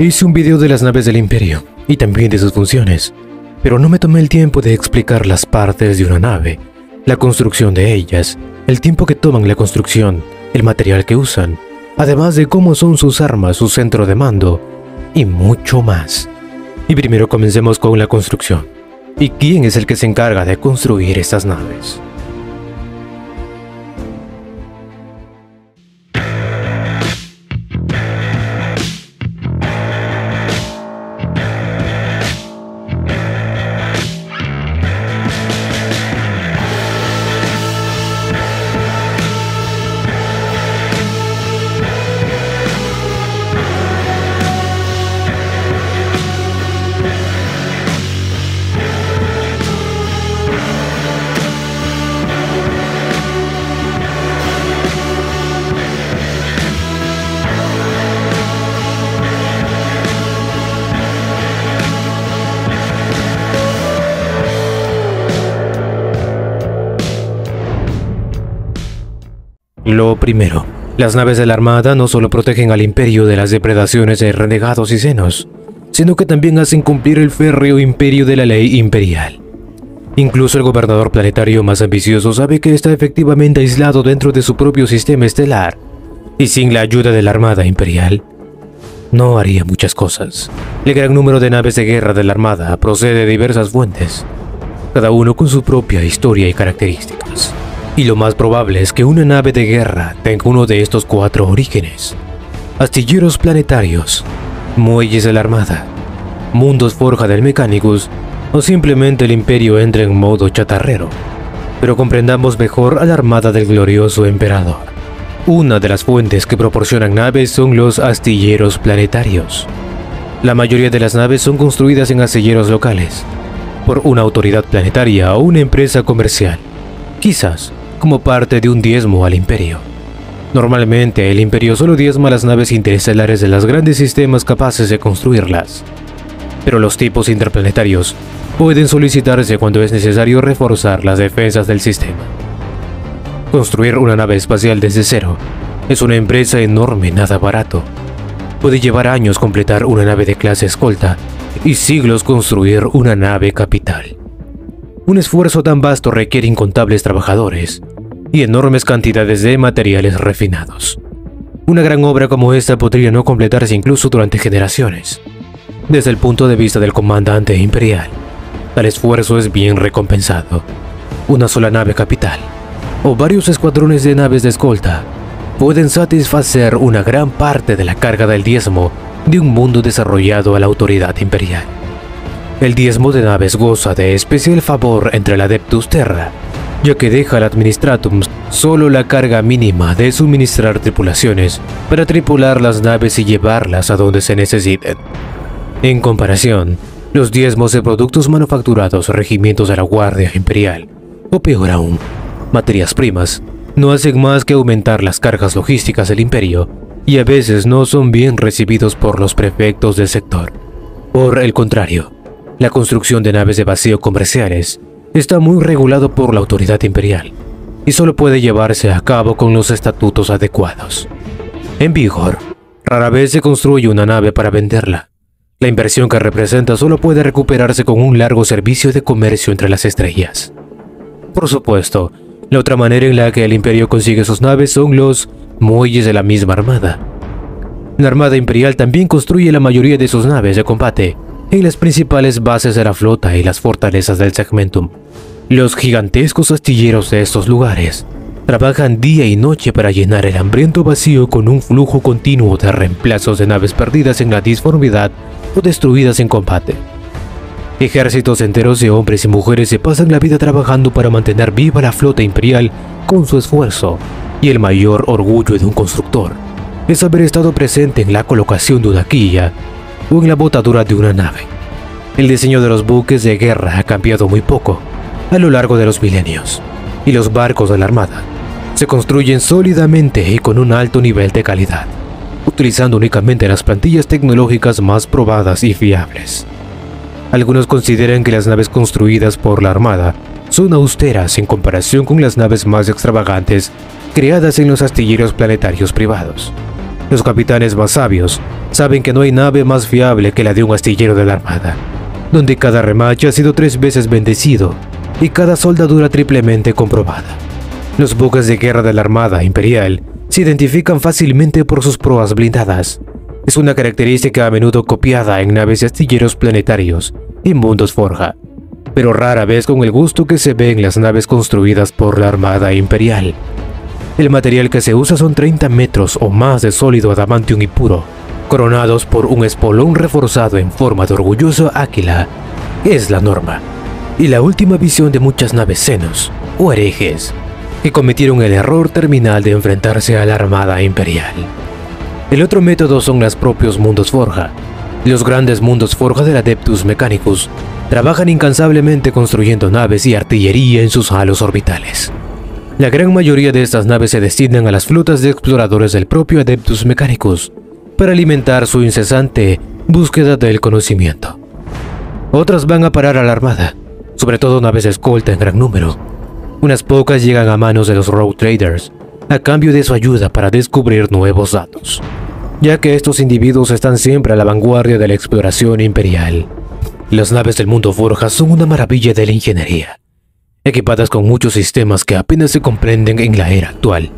Hice un video de las naves del Imperio y también de sus funciones, pero no me tomé el tiempo de explicar las partes de una nave, la construcción de ellas, el tiempo que toman la construcción, el material que usan, además de cómo son sus armas, su centro de mando y mucho más. Y primero comencemos con la construcción. ¿Y quién es el que se encarga de construir estas naves? Lo primero, las naves de la Armada no solo protegen al imperio de las depredaciones de renegados y senos, sino que también hacen cumplir el férreo imperio de la ley imperial. Incluso el gobernador planetario más ambicioso sabe que está efectivamente aislado dentro de su propio sistema estelar, y sin la ayuda de la Armada Imperial, no haría muchas cosas. El gran número de naves de guerra de la Armada procede de diversas fuentes, cada uno con su propia historia y características. Y lo más probable es que una nave de guerra tenga uno de estos cuatro orígenes. Astilleros planetarios, muelles de la Armada, mundos forja del Mechanicus o simplemente el imperio entra en modo chatarrero. Pero comprendamos mejor a la armada del glorioso emperador. Una de las fuentes que proporcionan naves son los astilleros planetarios. La mayoría de las naves son construidas en astilleros locales, por una autoridad planetaria o una empresa comercial. Quizás como parte de un diezmo al imperio. Normalmente el imperio solo diezma las naves interestelares de los grandes sistemas capaces de construirlas. Pero los tipos interplanetarios pueden solicitarse cuando es necesario reforzar las defensas del sistema. Construir una nave espacial desde cero es una empresa enorme nada barato. Puede llevar años completar una nave de clase escolta y siglos construir una nave capital. Un esfuerzo tan vasto requiere incontables trabajadores y enormes cantidades de materiales refinados. Una gran obra como esta podría no completarse incluso durante generaciones. Desde el punto de vista del comandante imperial, tal esfuerzo es bien recompensado. Una sola nave capital o varios escuadrones de naves de escolta pueden satisfacer una gran parte de la carga del diezmo de un mundo desarrollado a la autoridad imperial. El diezmo de naves goza de especial favor entre el Adeptus Terra, ya que deja al Administratum solo la carga mínima de suministrar tripulaciones para tripular las naves y llevarlas a donde se necesiten. En comparación, los diezmos de productos manufacturados regimientos de la Guardia Imperial, o peor aún, materias primas, no hacen más que aumentar las cargas logísticas del imperio y a veces no son bien recibidos por los prefectos del sector. Por el contrario, la construcción de naves de vacío comerciales está muy regulado por la autoridad imperial y solo puede llevarse a cabo con los estatutos adecuados. En vigor, rara vez se construye una nave para venderla. La inversión que representa solo puede recuperarse con un largo servicio de comercio entre las estrellas. Por supuesto, la otra manera en la que el imperio consigue sus naves son los muelles de la misma armada. La Armada Imperial también construye la mayoría de sus naves de combate en las principales bases de la flota y las fortalezas del segmentum. Los gigantescos astilleros de estos lugares trabajan día y noche para llenar el hambriento vacío con un flujo continuo de reemplazos de naves perdidas en la disformidad o destruidas en combate. Ejércitos enteros de hombres y mujeres se pasan la vida trabajando para mantener viva la flota imperial con su esfuerzo, y el mayor orgullo de un constructor es haber estado presente en la colocación de una quilla o en la botadura de una nave. El diseño de los buques de guerra ha cambiado muy poco a lo largo de los milenios, y los barcos de la Armada se construyen sólidamente y con un alto nivel de calidad, utilizando únicamente las plantillas tecnológicas más probadas y fiables. Algunos consideran que las naves construidas por la Armada son austeras en comparación con las naves más extravagantes creadas en los astilleros planetarios privados. Los capitanes más sabios saben que no hay nave más fiable que la de un astillero de la Armada, donde cada remache ha sido tres veces bendecido y cada soldadura triplemente comprobada. Los buques de guerra de la Armada Imperial se identifican fácilmente por sus proas blindadas. Es una característica a menudo copiada en naves y astilleros planetarios y mundos forja, pero rara vez con el gusto que se ve en las naves construidas por la Armada Imperial. El material que se usa son 30 metros o más de sólido adamantium y puro, coronados por un espolón reforzado en forma de orgulloso águila. Es la norma. Y la última visión de muchas naves senos, o herejes, que cometieron el error terminal de enfrentarse a la Armada Imperial. El otro método son los propios mundos forja. Los grandes mundos forja del Adeptus Mechanicus trabajan incansablemente construyendo naves y artillería en sus halos orbitales. La gran mayoría de estas naves se destinan a las flotas de exploradores del propio Adeptus Mechanicus para alimentar su incesante búsqueda del conocimiento. Otras van a parar a la armada, sobre todo naves escolta en gran número. Unas pocas llegan a manos de los road traders, a cambio de su ayuda para descubrir nuevos datos, ya que estos individuos están siempre a la vanguardia de la exploración imperial. Las naves del mundo Forja son una maravilla de la ingeniería equipadas con muchos sistemas que apenas se comprenden en la era actual.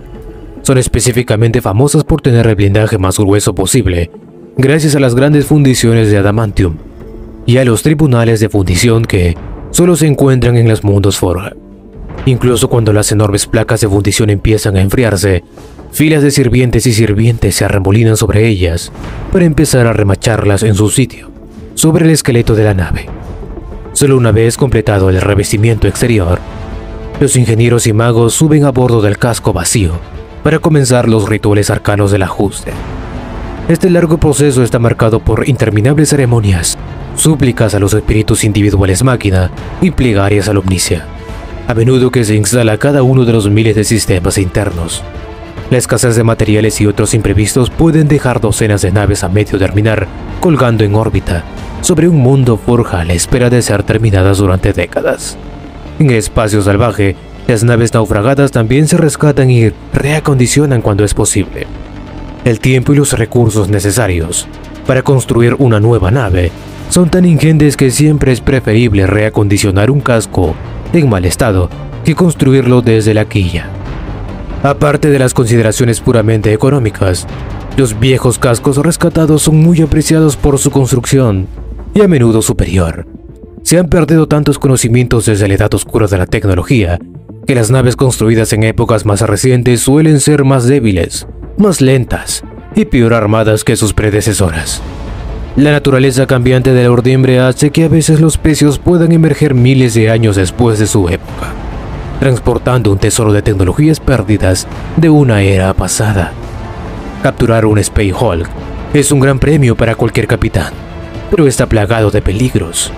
Son específicamente famosas por tener el blindaje más grueso posible, gracias a las grandes fundiciones de adamantium y a los tribunales de fundición que solo se encuentran en los mundos Forja. Incluso cuando las enormes placas de fundición empiezan a enfriarse, filas de sirvientes y sirvientes se arremolinan sobre ellas para empezar a remacharlas en su sitio, sobre el esqueleto de la nave. Solo una vez completado el revestimiento exterior, los ingenieros y magos suben a bordo del casco vacío para comenzar los rituales arcanos del ajuste. Este largo proceso está marcado por interminables ceremonias, súplicas a los espíritus individuales máquina y plegarias a la omnicia, a menudo que se instala cada uno de los miles de sistemas internos. La escasez de materiales y otros imprevistos pueden dejar docenas de naves a medio terminar colgando en órbita sobre un mundo forja a la espera de ser terminadas durante décadas. En espacio salvaje, las naves naufragadas también se rescatan y reacondicionan cuando es posible. El tiempo y los recursos necesarios para construir una nueva nave son tan ingentes que siempre es preferible reacondicionar un casco en mal estado que construirlo desde la quilla. Aparte de las consideraciones puramente económicas, los viejos cascos rescatados son muy apreciados por su construcción y a menudo superior. Se han perdido tantos conocimientos desde la edad oscura de la tecnología que las naves construidas en épocas más recientes suelen ser más débiles, más lentas y peor armadas que sus predecesoras. La naturaleza cambiante de la urdimbre hace que a veces los pecios puedan emerger miles de años después de su época, transportando un tesoro de tecnologías perdidas de una era pasada. Capturar un Space Hulk es un gran premio para cualquier capitán pero está plagado de peligros.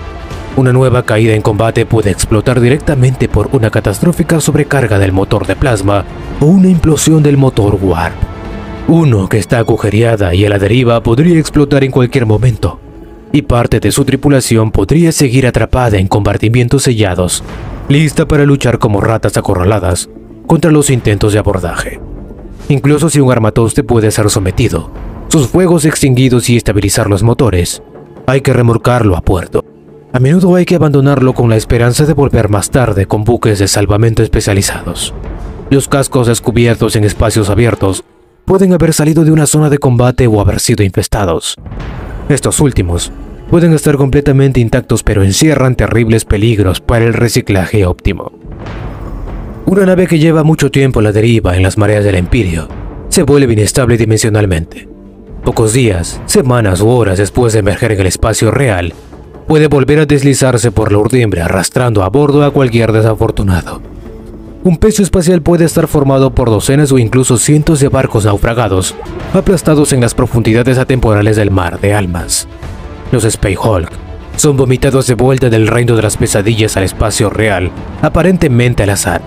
Una nueva caída en combate puede explotar directamente por una catastrófica sobrecarga del motor de plasma o una implosión del motor Warp. Uno que está agujereada y a la deriva podría explotar en cualquier momento, y parte de su tripulación podría seguir atrapada en compartimientos sellados, lista para luchar como ratas acorraladas contra los intentos de abordaje. Incluso si un armatoste puede ser sometido, sus fuegos extinguidos y estabilizar los motores, hay que remolcarlo a puerto. A menudo hay que abandonarlo con la esperanza de volver más tarde con buques de salvamento especializados. Los cascos descubiertos en espacios abiertos pueden haber salido de una zona de combate o haber sido infestados. Estos últimos pueden estar completamente intactos pero encierran terribles peligros para el reciclaje óptimo. Una nave que lleva mucho tiempo a la deriva en las mareas del Empirio se vuelve inestable dimensionalmente Pocos días, semanas u horas después de emerger en el espacio real, puede volver a deslizarse por la urdimbre arrastrando a bordo a cualquier desafortunado. Un peso espacial puede estar formado por docenas o incluso cientos de barcos naufragados, aplastados en las profundidades atemporales del mar de almas. Los Space Hulk son vomitados de vuelta del reino de las pesadillas al espacio real, aparentemente al azar,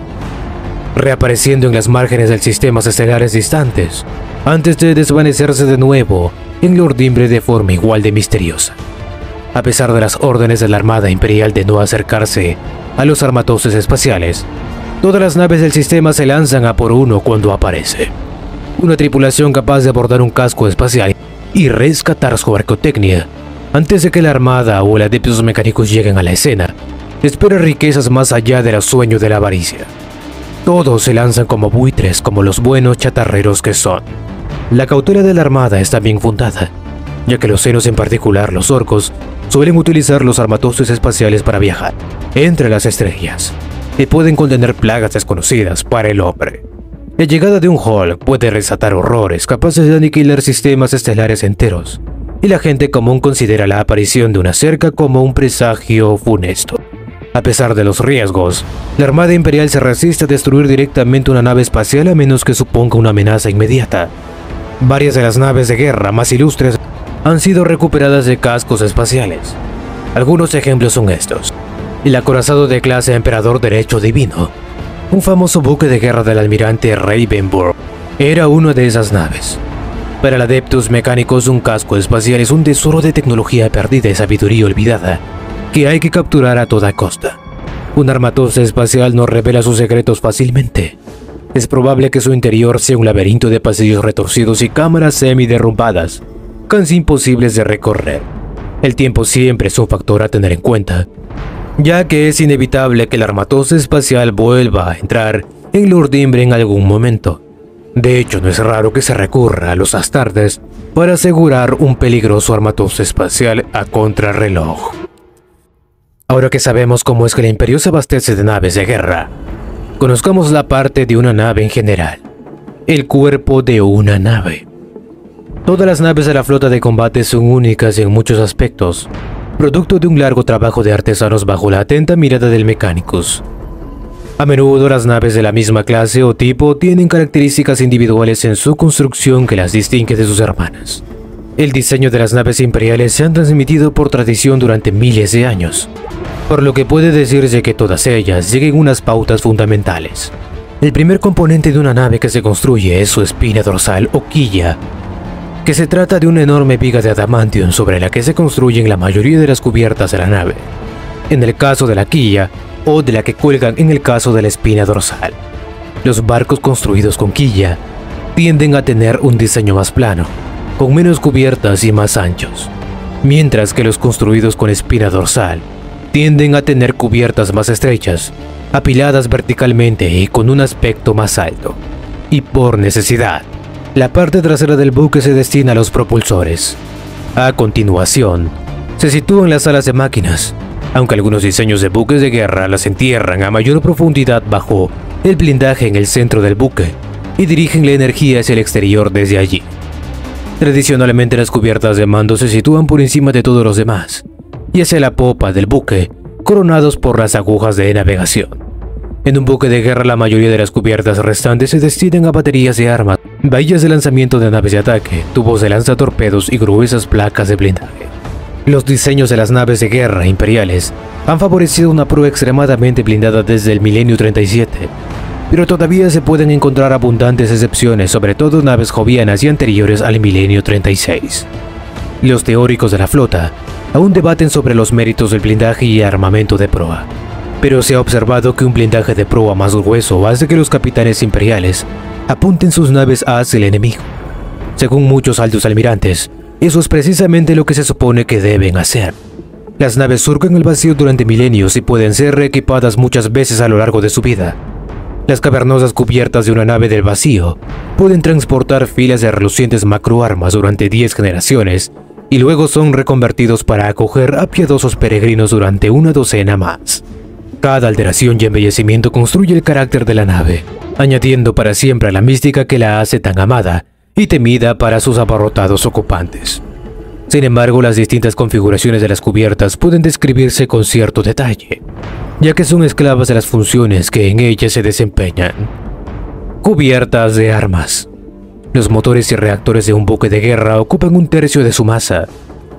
reapareciendo en las márgenes del sistemas estelares distantes, antes de desvanecerse de nuevo en la urdimbre de forma igual de misteriosa. A pesar de las órdenes de la Armada Imperial de no acercarse a los armatoses espaciales, todas las naves del sistema se lanzan a por uno cuando aparece. Una tripulación capaz de abordar un casco espacial y rescatar su arcotecnia. Antes de que la armada o el adeptos mecánicos lleguen a la escena, espera riquezas más allá del sueño de la avaricia. Todos se lanzan como buitres, como los buenos chatarreros que son. La cautela de la armada está bien fundada, ya que los senos, en particular los orcos, suelen utilizar los armatostes espaciales para viajar entre las estrellas y pueden contener plagas desconocidas para el hombre. La llegada de un Hulk puede resatar horrores capaces de aniquilar sistemas estelares enteros, y la gente común considera la aparición de una cerca como un presagio funesto. A pesar de los riesgos, la Armada Imperial se resiste a destruir directamente una nave espacial a menos que suponga una amenaza inmediata. Varias de las naves de guerra más ilustres han sido recuperadas de cascos espaciales. Algunos ejemplos son estos. El acorazado de clase Emperador Derecho Divino, un famoso buque de guerra del almirante Ravenburg, era una de esas naves. Para el Adeptus Mecánicos un casco espacial es un tesoro de tecnología perdida y sabiduría olvidada, que hay que capturar a toda costa. Un armatoste espacial no revela sus secretos fácilmente. Es probable que su interior sea un laberinto de pasillos retorcidos y cámaras semi-derrumbadas, casi imposibles de recorrer. El tiempo siempre es un factor a tener en cuenta, ya que es inevitable que el armatoste espacial vuelva a entrar en Lurdimbre en algún momento. De hecho, no es raro que se recurra a los astartes para asegurar un peligroso armatoste espacial a contrarreloj. Ahora que sabemos cómo es que el Imperio se abastece de naves de guerra, Conozcamos la parte de una nave en general. El cuerpo de una nave. Todas las naves de la flota de combate son únicas en muchos aspectos, producto de un largo trabajo de artesanos bajo la atenta mirada del mecánicos. A menudo las naves de la misma clase o tipo tienen características individuales en su construcción que las distingue de sus hermanas. El diseño de las naves imperiales se han transmitido por tradición durante miles de años, por lo que puede decirse que todas ellas siguen unas pautas fundamentales. El primer componente de una nave que se construye es su espina dorsal o quilla, que se trata de una enorme viga de adamantium sobre la que se construyen la mayoría de las cubiertas de la nave, en el caso de la quilla o de la que cuelgan en el caso de la espina dorsal. Los barcos construidos con quilla tienden a tener un diseño más plano, con menos cubiertas y más anchos, mientras que los construidos con espina dorsal tienden a tener cubiertas más estrechas, apiladas verticalmente y con un aspecto más alto. Y por necesidad, la parte trasera del buque se destina a los propulsores. A continuación, se sitúan las alas de máquinas, aunque algunos diseños de buques de guerra las entierran a mayor profundidad bajo el blindaje en el centro del buque y dirigen la energía hacia el exterior desde allí. Tradicionalmente las cubiertas de mando se sitúan por encima de todos los demás, y hacia la popa del buque, coronados por las agujas de navegación. En un buque de guerra la mayoría de las cubiertas restantes se destinan a baterías de armas, bahías de lanzamiento de naves de ataque, tubos de lanzatorpedos y gruesas placas de blindaje. Los diseños de las naves de guerra imperiales han favorecido una proa extremadamente blindada desde el milenio 37, pero todavía se pueden encontrar abundantes excepciones, sobre todo naves jovianas y anteriores al milenio 36. Los teóricos de la flota aún debaten sobre los méritos del blindaje y armamento de proa. Pero se ha observado que un blindaje de proa más grueso hace que los capitanes imperiales apunten sus naves hacia el enemigo. Según muchos altos almirantes, eso es precisamente lo que se supone que deben hacer. Las naves surcan el vacío durante milenios y pueden ser reequipadas muchas veces a lo largo de su vida. Las cavernosas cubiertas de una nave del vacío pueden transportar filas de relucientes macroarmas durante 10 generaciones y luego son reconvertidos para acoger a piadosos peregrinos durante una docena más. Cada alteración y embellecimiento construye el carácter de la nave, añadiendo para siempre a la mística que la hace tan amada y temida para sus abarrotados ocupantes. Sin embargo, las distintas configuraciones de las cubiertas pueden describirse con cierto detalle, ya que son esclavas de las funciones que en ellas se desempeñan. Cubiertas de armas. Los motores y reactores de un buque de guerra ocupan un tercio de su masa.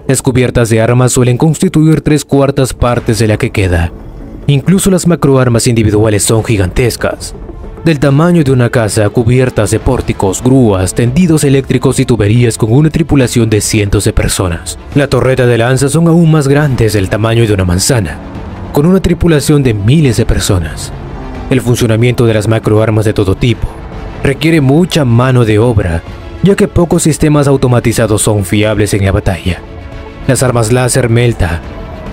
Las cubiertas de armas suelen constituir tres cuartas partes de la que queda. Incluso las macroarmas individuales son gigantescas, del tamaño de una casa cubiertas de pórticos, grúas, tendidos eléctricos y tuberías con una tripulación de cientos de personas. La torreta de lanza son aún más grandes del tamaño de una manzana, con una tripulación de miles de personas. El funcionamiento de las macroarmas de todo tipo, requiere mucha mano de obra ya que pocos sistemas automatizados son fiables en la batalla. Las armas láser Melta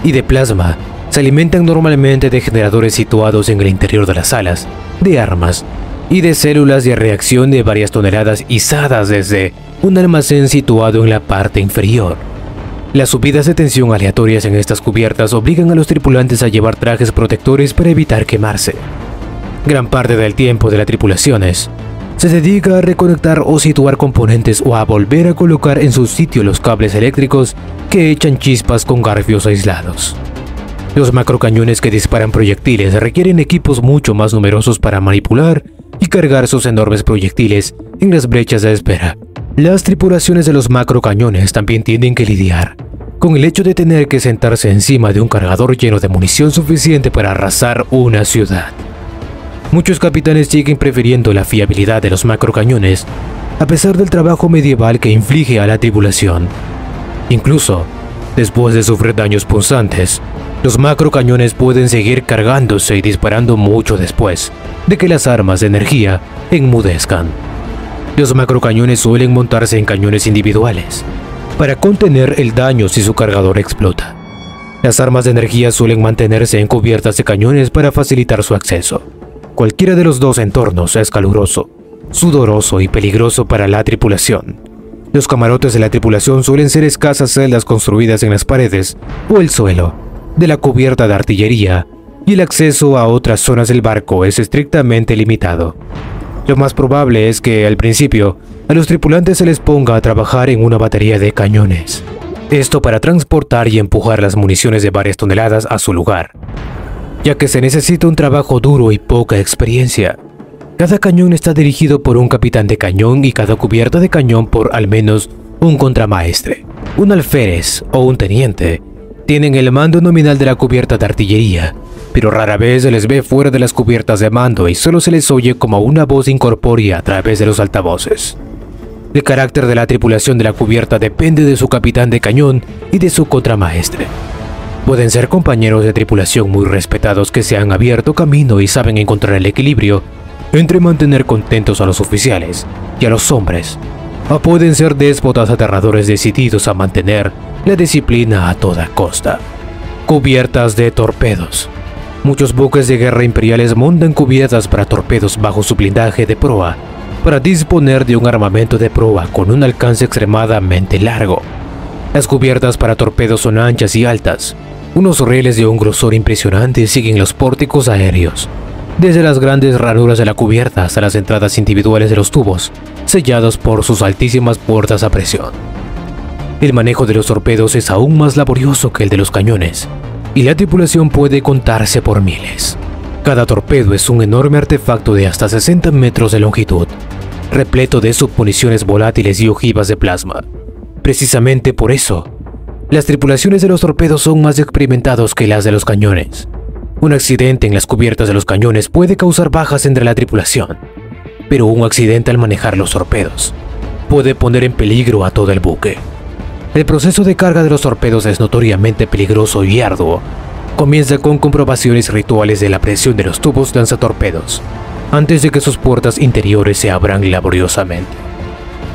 y de plasma se alimentan normalmente de generadores situados en el interior de las salas de armas y de células de reacción de varias toneladas izadas desde un almacén situado en la parte inferior. Las subidas de tensión aleatorias en estas cubiertas obligan a los tripulantes a llevar trajes protectores para evitar quemarse. Gran parte del tiempo de las tripulaciones se dedica a reconectar o situar componentes o a volver a colocar en su sitio los cables eléctricos que echan chispas con garfios aislados. Los macrocañones que disparan proyectiles requieren equipos mucho más numerosos para manipular y cargar sus enormes proyectiles en las brechas de espera. Las tripulaciones de los macrocañones también tienen que lidiar con el hecho de tener que sentarse encima de un cargador lleno de munición suficiente para arrasar una ciudad. Muchos capitanes siguen prefiriendo la fiabilidad de los macrocañones a pesar del trabajo medieval que inflige a la tripulación. Incluso, después de sufrir daños punzantes, los macrocañones pueden seguir cargándose y disparando mucho después de que las armas de energía enmudezcan. Los macrocañones suelen montarse en cañones individuales, para contener el daño si su cargador explota. Las armas de energía suelen mantenerse en cubiertas de cañones para facilitar su acceso. Cualquiera de los dos entornos es caluroso, sudoroso y peligroso para la tripulación. Los camarotes de la tripulación suelen ser escasas celdas construidas en las paredes o el suelo de la cubierta de artillería y el acceso a otras zonas del barco es estrictamente limitado. Lo más probable es que, al principio, a los tripulantes se les ponga a trabajar en una batería de cañones. Esto para transportar y empujar las municiones de varias toneladas a su lugar, ya que se necesita un trabajo duro y poca experiencia. Cada cañón está dirigido por un capitán de cañón y cada cubierta de cañón por al menos un contramaestre, un alférez o un teniente. Tienen el mando nominal de la cubierta de artillería pero rara vez se les ve fuera de las cubiertas de mando y solo se les oye como una voz incorpórea a través de los altavoces. El carácter de la tripulación de la cubierta depende de su capitán de cañón y de su contramaestre. Pueden ser compañeros de tripulación muy respetados que se han abierto camino y saben encontrar el equilibrio entre mantener contentos a los oficiales y a los hombres, o pueden ser déspotas aterradores decididos a mantener la disciplina a toda costa. Cubiertas de torpedos. Muchos buques de guerra imperiales montan cubiertas para torpedos bajo su blindaje de proa, para disponer de un armamento de proa con un alcance extremadamente largo. Las cubiertas para torpedos son anchas y altas. Unos rieles de un grosor impresionante siguen los pórticos aéreos, desde las grandes ranuras de la cubierta hasta las entradas individuales de los tubos, sellados por sus altísimas puertas a presión. El manejo de los torpedos es aún más laborioso que el de los cañones, y la tripulación puede contarse por miles. Cada torpedo es un enorme artefacto de hasta 60 metros de longitud, repleto de submuniciones volátiles y ojivas de plasma. Precisamente por eso, las tripulaciones de los torpedos son más experimentados que las de los cañones. Un accidente en las cubiertas de los cañones puede causar bajas entre la tripulación, pero un accidente al manejar los torpedos puede poner en peligro a todo el buque. El proceso de carga de los torpedos es notoriamente peligroso y arduo. Comienza con comprobaciones rituales de la presión de los tubos lanzatorpedos, antes de que sus puertas interiores se abran laboriosamente.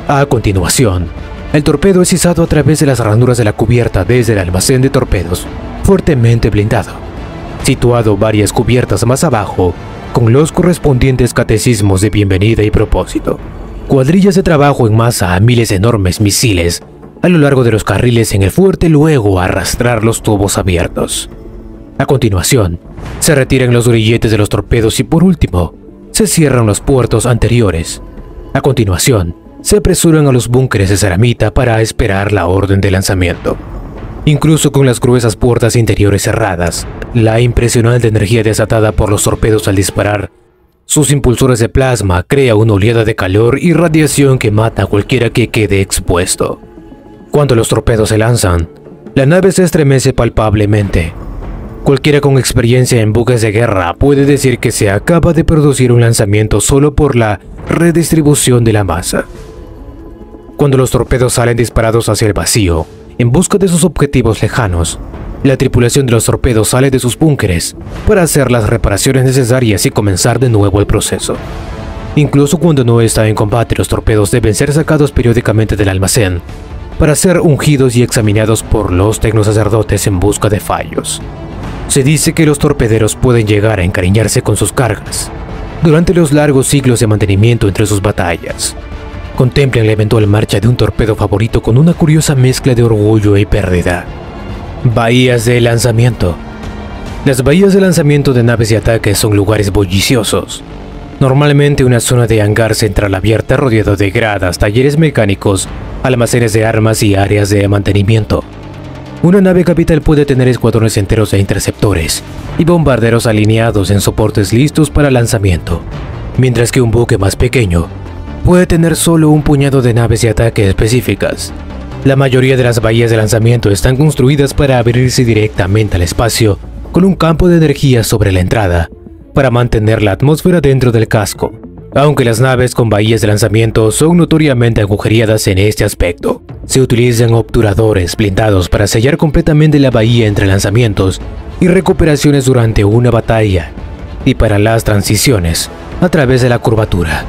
A continuación, el torpedo es izado a través de las ranuras de la cubierta desde el almacén de torpedos, fuertemente blindado, situado varias cubiertas más abajo, con los correspondientes catecismos de bienvenida y propósito. Cuadrillas de trabajo en masa a miles de enormes misiles a lo largo de los carriles en el fuerte luego arrastrar los tubos abiertos. A continuación, se retiran los grilletes de los torpedos y por último, se cierran los puertos anteriores. A continuación, se apresuran a los búnkeres de ceramita para esperar la orden de lanzamiento. Incluso con las gruesas puertas interiores cerradas, la impresionante energía desatada por los torpedos al disparar, sus impulsores de plasma crea una oleada de calor y radiación que mata a cualquiera que quede expuesto. Cuando los torpedos se lanzan, la nave se estremece palpablemente. Cualquiera con experiencia en buques de guerra puede decir que se acaba de producir un lanzamiento solo por la redistribución de la masa. Cuando los torpedos salen disparados hacia el vacío, en busca de sus objetivos lejanos, la tripulación de los torpedos sale de sus búnkeres para hacer las reparaciones necesarias y comenzar de nuevo el proceso. Incluso cuando no está en combate, los torpedos deben ser sacados periódicamente del almacén para ser ungidos y examinados por los tecnosacerdotes en busca de fallos. Se dice que los torpederos pueden llegar a encariñarse con sus cargas durante los largos siglos de mantenimiento entre sus batallas. Contemplen la eventual marcha de un torpedo favorito con una curiosa mezcla de orgullo y pérdida. Bahías de lanzamiento. Las bahías de lanzamiento de naves de ataque son lugares bulliciosos. Normalmente una zona de hangar central abierta rodeado de gradas, talleres mecánicos, almacenes de armas y áreas de mantenimiento. Una nave capital puede tener escuadrones enteros de interceptores y bombarderos alineados en soportes listos para lanzamiento, mientras que un buque más pequeño puede tener solo un puñado de naves de ataque específicas. La mayoría de las bahías de lanzamiento están construidas para abrirse directamente al espacio con un campo de energía sobre la entrada, para mantener la atmósfera dentro del casco, aunque las naves con bahías de lanzamiento son notoriamente agujereadas en este aspecto. Se utilizan obturadores blindados para sellar completamente la bahía entre lanzamientos y recuperaciones durante una batalla, y para las transiciones, a través de la curvatura.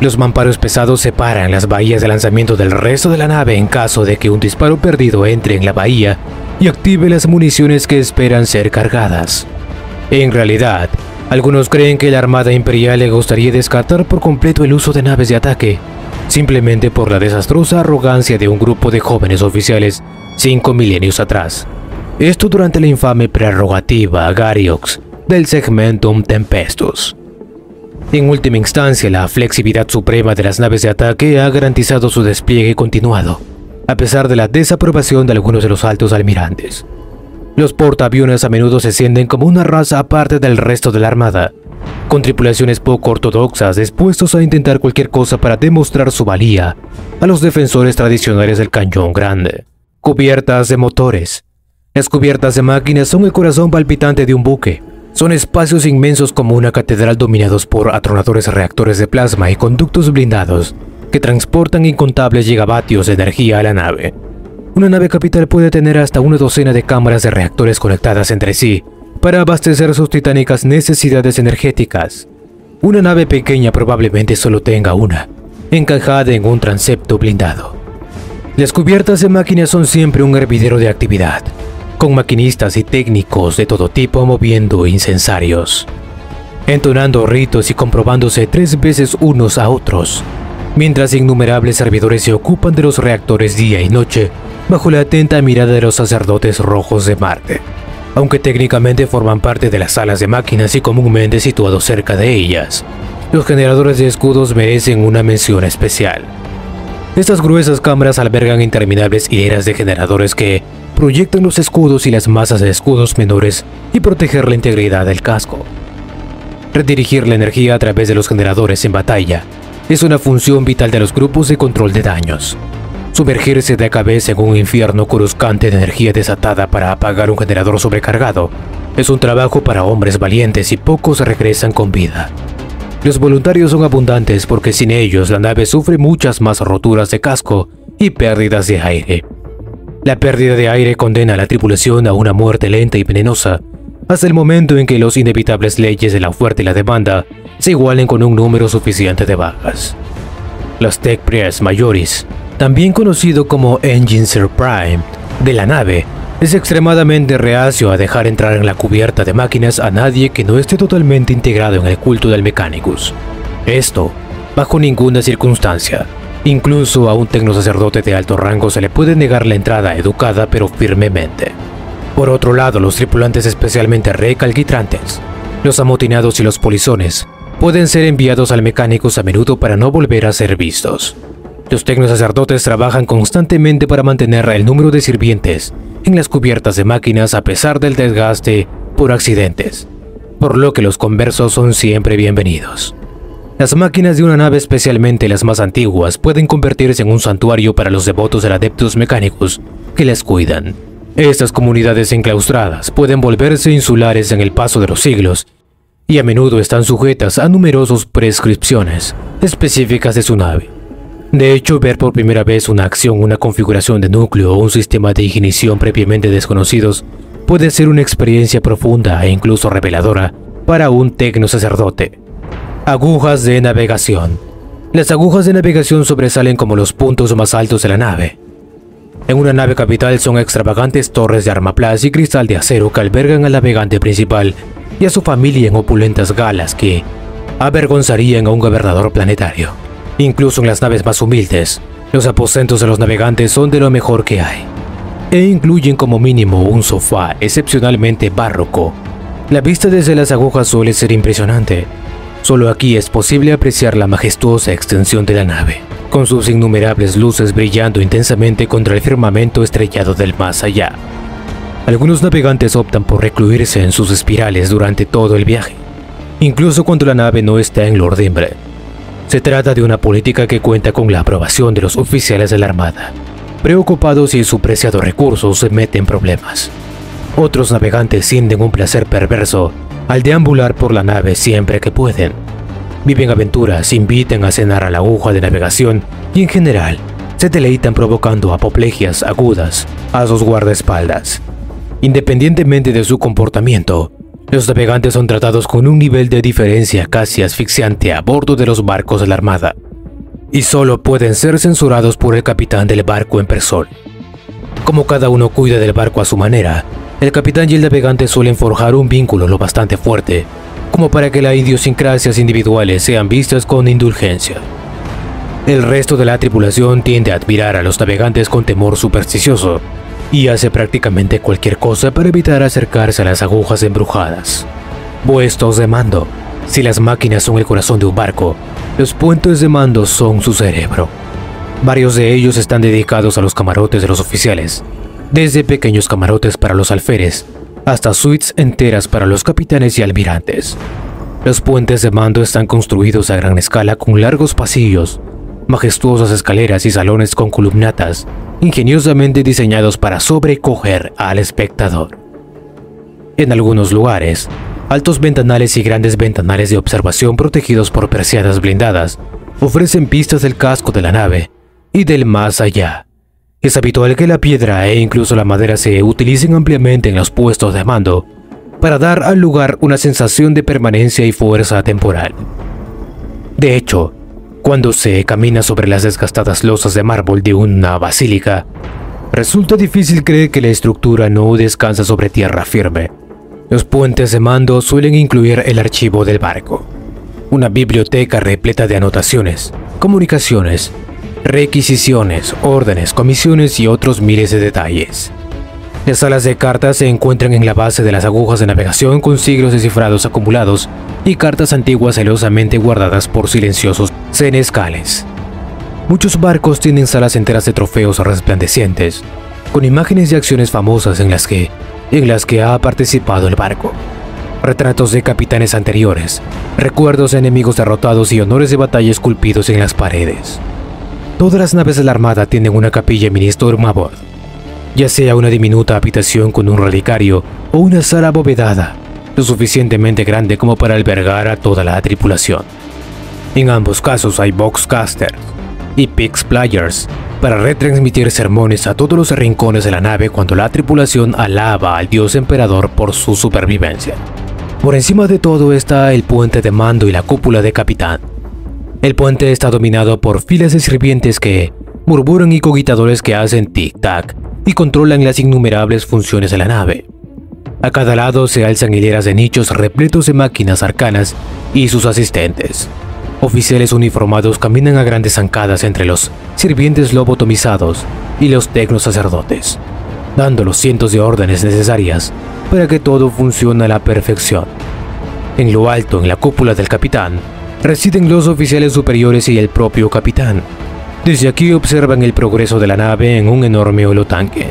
Los mamparos pesados separan las bahías de lanzamiento del resto de la nave en caso de que un disparo perdido entre en la bahía y active las municiones que esperan ser cargadas. En realidad, algunos creen que la Armada Imperial le gustaría descartar por completo el uso de naves de ataque, simplemente por la desastrosa arrogancia de un grupo de jóvenes oficiales cinco milenios atrás. Esto durante la infame prerrogativa Gariox del Segmentum Tempestus. En última instancia, la flexibilidad suprema de las naves de ataque ha garantizado su despliegue continuado, a pesar de la desaprobación de algunos de los altos almirantes. Los portaaviones a menudo se sienten como una raza aparte del resto de la armada, con tripulaciones poco ortodoxas dispuestos a intentar cualquier cosa para demostrar su valía a los defensores tradicionales del cañón grande. Cubiertas de motores. Las cubiertas de máquinas son el corazón palpitante de un buque. Son espacios inmensos como una catedral dominados por atronadores reactores de plasma y conductos blindados que transportan incontables gigavatios de energía a la nave. Una nave capital puede tener hasta una docena de cámaras de reactores conectadas entre sí para abastecer sus titánicas necesidades energéticas. Una nave pequeña probablemente solo tenga una, encajada en un transepto blindado. Las cubiertas de máquinas son siempre un hervidero de actividad, con maquinistas y técnicos de todo tipo moviendo incensarios, entonando ritos y comprobándose tres veces unos a otros, mientras innumerables servidores se ocupan de los reactores día y noche bajo la atenta mirada de los sacerdotes rojos de Marte, aunque técnicamente forman parte de las salas de máquinas y comúnmente situados cerca de ellas. Los generadores de escudos merecen una mención especial. Estas gruesas cámaras albergan interminables hileras de generadores que proyectan los escudos y las masas de escudos menores y proteger la integridad del casco. Redirigir la energía a través de los generadores en batalla es una función vital de los grupos de control de daños. Sumergirse de cabeza en un infierno coruscante de energía desatada para apagar un generador sobrecargado es un trabajo para hombres valientes y pocos regresan con vida. Los voluntarios son abundantes porque sin ellos la nave sufre muchas más roturas de casco y pérdidas de aire. La pérdida de aire condena a la tripulación a una muerte lenta y venenosa, hasta el momento en que los inevitables leyes de la oferta y la demanda se igualen con un número suficiente de bajas. Los Tech Press mayores también conocido como Engine Prime, de la nave, es extremadamente reacio a dejar entrar en la cubierta de máquinas a nadie que no esté totalmente integrado en el culto del Mechanicus. Esto, bajo ninguna circunstancia. Incluso a un tecnosacerdote de alto rango se le puede negar la entrada educada pero firmemente. Por otro lado, los tripulantes especialmente recalquitrantes, los amotinados y los polizones, pueden ser enviados al Mechanicus a menudo para no volver a ser vistos. Los tecnosacerdotes trabajan constantemente para mantener el número de sirvientes en las cubiertas de máquinas a pesar del desgaste por accidentes, por lo que los conversos son siempre bienvenidos. Las máquinas de una nave, especialmente las más antiguas, pueden convertirse en un santuario para los devotos del Adeptus Mechanicus que las cuidan. Estas comunidades enclaustradas pueden volverse insulares en el paso de los siglos y a menudo están sujetas a numerosas prescripciones específicas de su nave. De hecho, ver por primera vez una acción, una configuración de núcleo o un sistema de ignición previamente desconocidos puede ser una experiencia profunda e incluso reveladora para un tecno sacerdote. Agujas de navegación. Las agujas de navegación sobresalen como los puntos más altos de la nave. En una nave capital son extravagantes torres de armaplas y cristal de acero que albergan al navegante principal y a su familia en opulentas galas que avergonzarían a un gobernador planetario. Incluso en las naves más humildes, los aposentos de los navegantes son de lo mejor que hay, e incluyen como mínimo un sofá excepcionalmente barroco. La vista desde las agujas suele ser impresionante. Solo aquí es posible apreciar la majestuosa extensión de la nave, con sus innumerables luces brillando intensamente contra el firmamento estrellado del más allá. Algunos navegantes optan por recluirse en sus espirales durante todo el viaje, incluso cuando la nave no está en Lordimbre. Se trata de una política que cuenta con la aprobación de los oficiales de la Armada, preocupados si su preciado recurso se mete en problemas. Otros navegantes sienten un placer perverso al deambular por la nave siempre que pueden. Viven aventuras, invitan a cenar a la aguja de navegación y en general se deleitan provocando apoplegias agudas a sus guardaespaldas. Independientemente de su comportamiento, los navegantes son tratados con un nivel de diferencia casi asfixiante a bordo de los barcos de la Armada, y solo pueden ser censurados por el capitán del barco en persona. Como cada uno cuida del barco a su manera, el capitán y el navegante suelen forjar un vínculo lo bastante fuerte, como para que las idiosincrasias individuales sean vistas con indulgencia. El resto de la tripulación tiende a admirar a los navegantes con temor supersticioso, y hace prácticamente cualquier cosa para evitar acercarse a las agujas embrujadas. Puestos de mando. Si las máquinas son el corazón de un barco, los puentes de mando son su cerebro. Varios de ellos están dedicados a los camarotes de los oficiales, desde pequeños camarotes para los alférez hasta suites enteras para los capitanes y almirantes. Los puentes de mando están construidos a gran escala con largos pasillos, majestuosas escaleras y salones con columnatas ingeniosamente diseñados para sobrecoger al espectador. En algunos lugares, altos ventanales y grandes ventanales de observación protegidos por persianas blindadas ofrecen pistas del casco de la nave y del más allá. Es habitual que la piedra e incluso la madera se utilicen ampliamente en los puestos de mando para dar al lugar una sensación de permanencia y fuerza temporal. De hecho, cuando se camina sobre las desgastadas losas de mármol de una basílica, resulta difícil creer que la estructura no descansa sobre tierra firme. Los puentes de mando suelen incluir el archivo del barco, una biblioteca repleta de anotaciones, comunicaciones, requisiciones, órdenes, comisiones y otros miles de detalles. Las salas de cartas se encuentran en la base de las agujas de navegación con siglos de cifrados acumulados y cartas antiguas celosamente guardadas por silenciosos senescales. Muchos barcos tienen salas enteras de trofeos resplandecientes, con imágenes de acciones famosas en las que, en las que ha participado el barco. Retratos de capitanes anteriores, recuerdos de enemigos derrotados y honores de batalla esculpidos en las paredes. Todas las naves de la Armada tienen una capilla Ministorum a bordo ya sea una diminuta habitación con un relicario o una sala abovedada, lo suficientemente grande como para albergar a toda la tripulación. En ambos casos hay boxcasters y pix players para retransmitir sermones a todos los rincones de la nave cuando la tripulación alaba al dios emperador por su supervivencia. Por encima de todo está el puente de mando y la cúpula de capitán. El puente está dominado por filas de sirvientes que murmuran y cogitadores que hacen tic-tac y controlan las innumerables funciones de la nave. A cada lado se alzan hileras de nichos repletos de máquinas arcanas y sus asistentes. Oficiales uniformados caminan a grandes zancadas entre los sirvientes lobotomizados y los tecnos sacerdotes, dando los cientos de órdenes necesarias para que todo funcione a la perfección. En lo alto, en la cúpula del capitán, residen los oficiales superiores y el propio capitán, desde aquí observan el progreso de la nave en un enorme holotanque.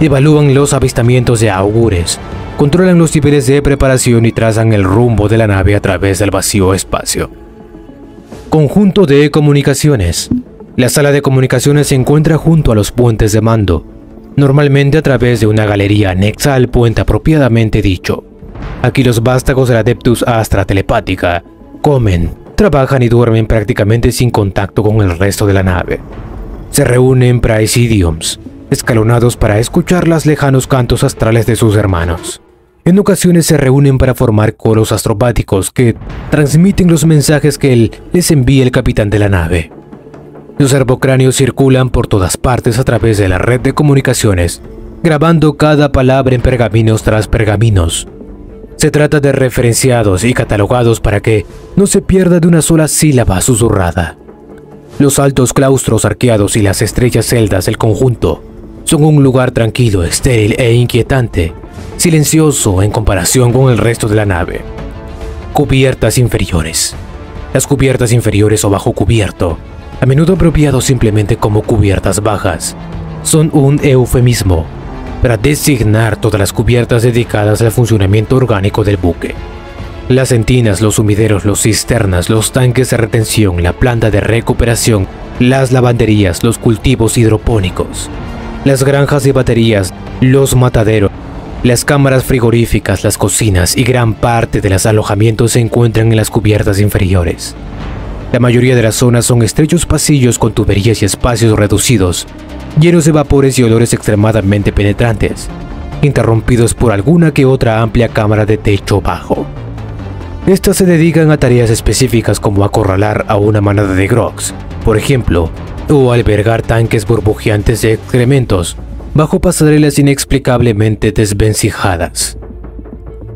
Evalúan los avistamientos de augures, controlan los niveles de preparación y trazan el rumbo de la nave a través del vacío espacio. Conjunto de comunicaciones. La sala de comunicaciones se encuentra junto a los puentes de mando, normalmente a través de una galería anexa al puente apropiadamente dicho. Aquí los vástagos de la Adeptus Astra telepática comen, trabajan y duermen prácticamente sin contacto con el resto de la nave. Se reúnen praesidiums, escalonados para escuchar los lejanos cantos astrales de sus hermanos. En ocasiones se reúnen para formar coros astrobáticos que transmiten los mensajes que él les envía el capitán de la nave. Los herbocráneos circulan por todas partes a través de la red de comunicaciones, grabando cada palabra en pergaminos tras pergaminos. Se trata de referenciados y catalogados para que no se pierda de una sola sílaba susurrada. Los altos claustros arqueados y las estrechas celdas del conjunto son un lugar tranquilo, estéril e inquietante, silencioso en comparación con el resto de la nave. Cubiertas inferiores. Las cubiertas inferiores o bajo cubierto, a menudo apropiados simplemente como cubiertas bajas, son un eufemismo para designar todas las cubiertas dedicadas al funcionamiento orgánico del buque. Las entinas, los sumideros, los cisternas, los tanques de retención, la planta de recuperación, las lavanderías, los cultivos hidropónicos, las granjas de baterías, los mataderos, las cámaras frigoríficas, las cocinas y gran parte de los alojamientos se encuentran en las cubiertas inferiores. La mayoría de las zonas son estrechos pasillos con tuberías y espacios reducidos, llenos de vapores y olores extremadamente penetrantes, interrumpidos por alguna que otra amplia cámara de techo bajo. Estas se dedican a tareas específicas como acorralar a una manada de grogs, por ejemplo, o albergar tanques burbujeantes de excrementos bajo pasarelas inexplicablemente desvencijadas.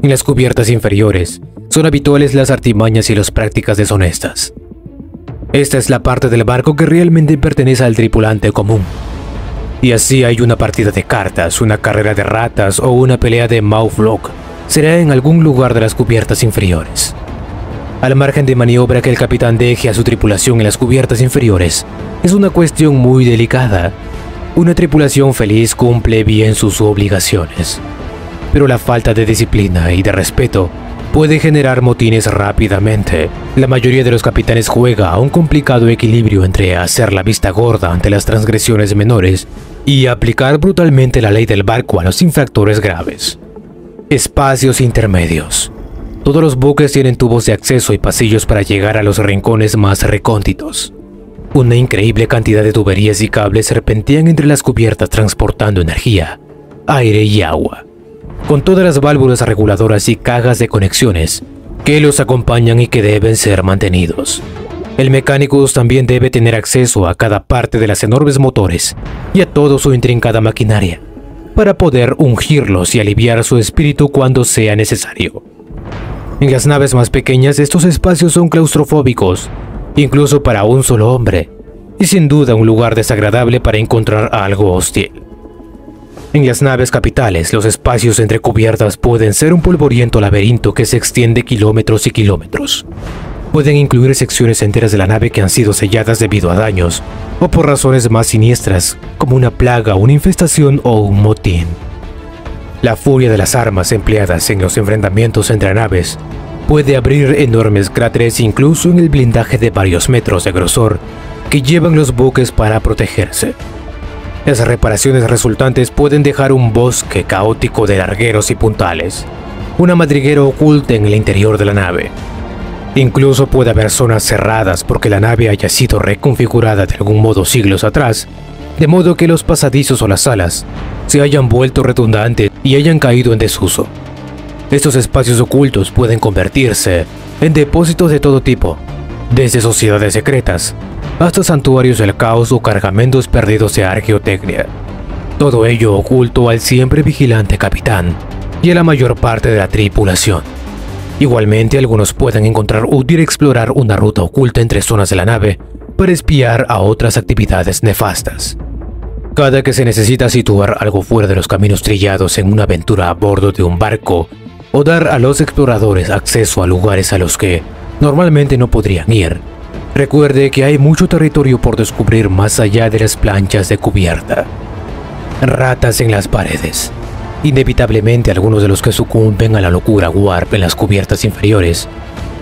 En las cubiertas inferiores son habituales las artimañas y las prácticas deshonestas. Esta es la parte del barco que realmente pertenece al tripulante común. Y así hay una partida de cartas, una carrera de ratas o una pelea de Mauflock. Será en algún lugar de las cubiertas inferiores. Al margen de maniobra que el capitán deje a su tripulación en las cubiertas inferiores, es una cuestión muy delicada. Una tripulación feliz cumple bien sus obligaciones, pero la falta de disciplina y de respeto puede generar motines rápidamente. La mayoría de los capitanes juega a un complicado equilibrio entre hacer la vista gorda ante las transgresiones menores y aplicar brutalmente la ley del barco a los infractores graves. Espacios intermedios. Todos los buques tienen tubos de acceso y pasillos para llegar a los rincones más recónditos. Una increíble cantidad de tuberías y cables serpentean entre las cubiertas transportando energía, aire y agua, con todas las válvulas reguladoras y cajas de conexiones que los acompañan y que deben ser mantenidos. El mecánico también debe tener acceso a cada parte de las enormes motores y a toda su intrincada maquinaria, para poder ungirlos y aliviar su espíritu cuando sea necesario. En las naves más pequeñas estos espacios son claustrofóbicos incluso para un solo hombre, y sin duda un lugar desagradable para encontrar algo hostil. En las naves capitales, los espacios entre cubiertas pueden ser un polvoriento laberinto que se extiende kilómetros y kilómetros. Pueden incluir secciones enteras de la nave que han sido selladas debido a daños, o por razones más siniestras, como una plaga, una infestación o un motín. La furia de las armas empleadas en los enfrentamientos entre naves puede abrir enormes cráteres incluso en el blindaje de varios metros de grosor que llevan los buques para protegerse. Las reparaciones resultantes pueden dejar un bosque caótico de largueros y puntales, una madriguera oculta en el interior de la nave. Incluso puede haber zonas cerradas porque la nave haya sido reconfigurada de algún modo siglos atrás, de modo que los pasadizos o las salas se hayan vuelto redundantes y hayan caído en desuso. Estos espacios ocultos pueden convertirse en depósitos de todo tipo, desde sociedades secretas hasta santuarios del caos o cargamentos perdidos de arqueotecnia. Todo ello oculto al siempre vigilante capitán y a la mayor parte de la tripulación. Igualmente, algunos pueden encontrar útil explorar una ruta oculta entre zonas de la nave para espiar a otras actividades nefastas. Cada que se necesita situar algo fuera de los caminos trillados en una aventura a bordo de un barco o dar a los exploradores acceso a lugares a los que normalmente no podrían ir. Recuerde que hay mucho territorio por descubrir más allá de las planchas de cubierta. Ratas en las paredes. Inevitablemente algunos de los que sucumben a la locura warp en las cubiertas inferiores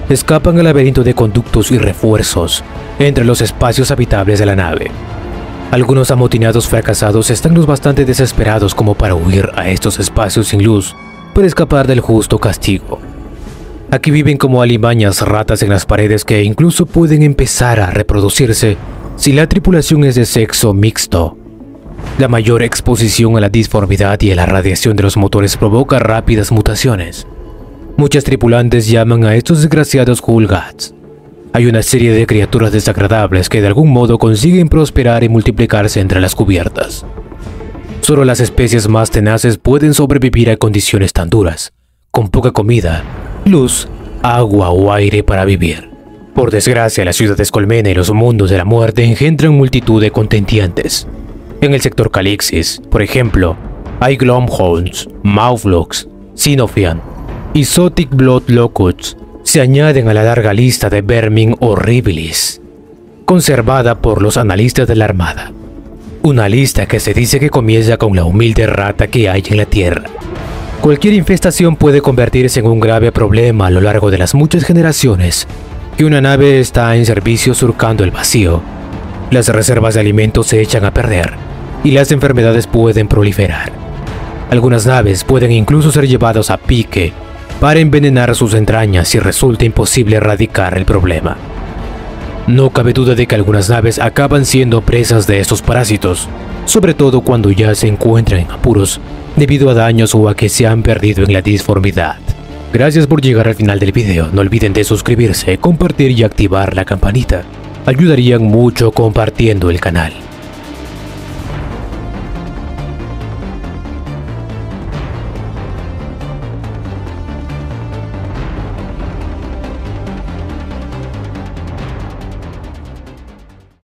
escapan al laberinto de conductos y refuerzos entre los espacios habitables de la nave. Algunos amotinados fracasados están lo bastante desesperados como para huir a estos espacios sin luz para escapar del justo castigo. Aquí viven como alimañas ratas en las paredes que incluso pueden empezar a reproducirse si la tripulación es de sexo mixto. La mayor exposición a la disformidad y a la radiación de los motores provoca rápidas mutaciones. Muchas tripulantes llaman a estos desgraciados Hulgats. Hay una serie de criaturas desagradables que de algún modo consiguen prosperar y multiplicarse entre las cubiertas. Solo las especies más tenaces pueden sobrevivir a condiciones tan duras, con poca comida, luz, agua o aire para vivir. Por desgracia, las ciudades colmena y los mundos de la muerte engendran multitud de contentientes. En el sector Calixis, por ejemplo, hay Glomhounds, Mauflux, Sinofian y Zotic Blood Locusts se añaden a la larga lista de Vermin Horribilis, conservada por los analistas de la Armada. Una lista que se dice que comienza con la humilde rata que hay en la Tierra. Cualquier infestación puede convertirse en un grave problema a lo largo de las muchas generaciones que una nave está en servicio surcando el vacío. Las reservas de alimentos se echan a perder y las enfermedades pueden proliferar. Algunas naves pueden incluso ser llevadas a pique para envenenar sus entrañas si resulta imposible erradicar el problema. No cabe duda de que algunas naves acaban siendo presas de estos parásitos, sobre todo cuando ya se encuentran en apuros debido a daños o a que se han perdido en la disformidad. Gracias por llegar al final del video, no olviden de suscribirse, compartir y activar la campanita. Ayudarían mucho compartiendo el canal.